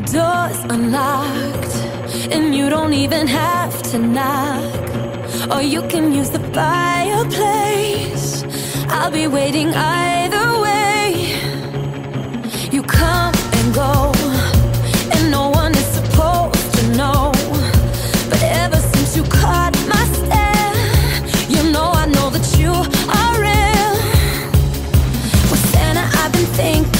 door's unlocked, and you don't even have to knock. Or you can use the fireplace. I'll be waiting either way. You come and go, and no one is supposed to know. But ever since you caught my stare, you know I know that you are real. Well, Santa, I've been thinking,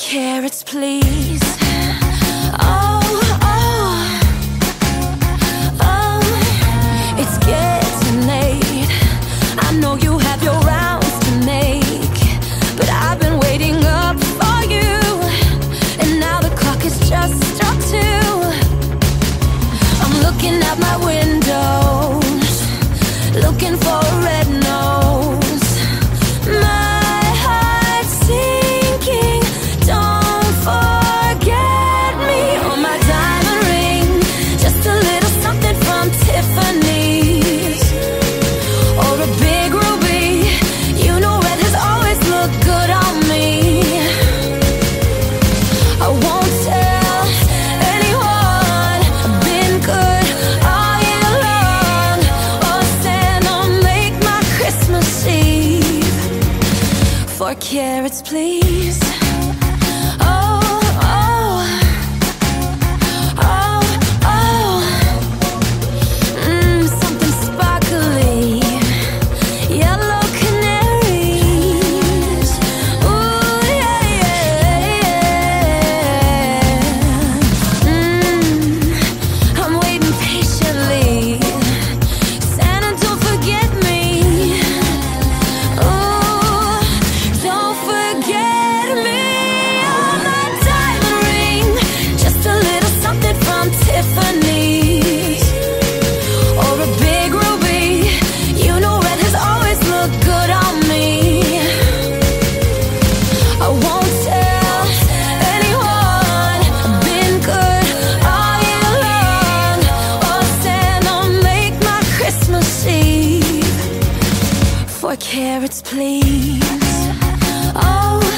carats, please. Oh, oh, oh, it's getting late. I know you have your rounds to make, but I've been waiting up for you, and now the clock just struck two. I'm looking out my looking for four carats, please. Four carats, please. Oh.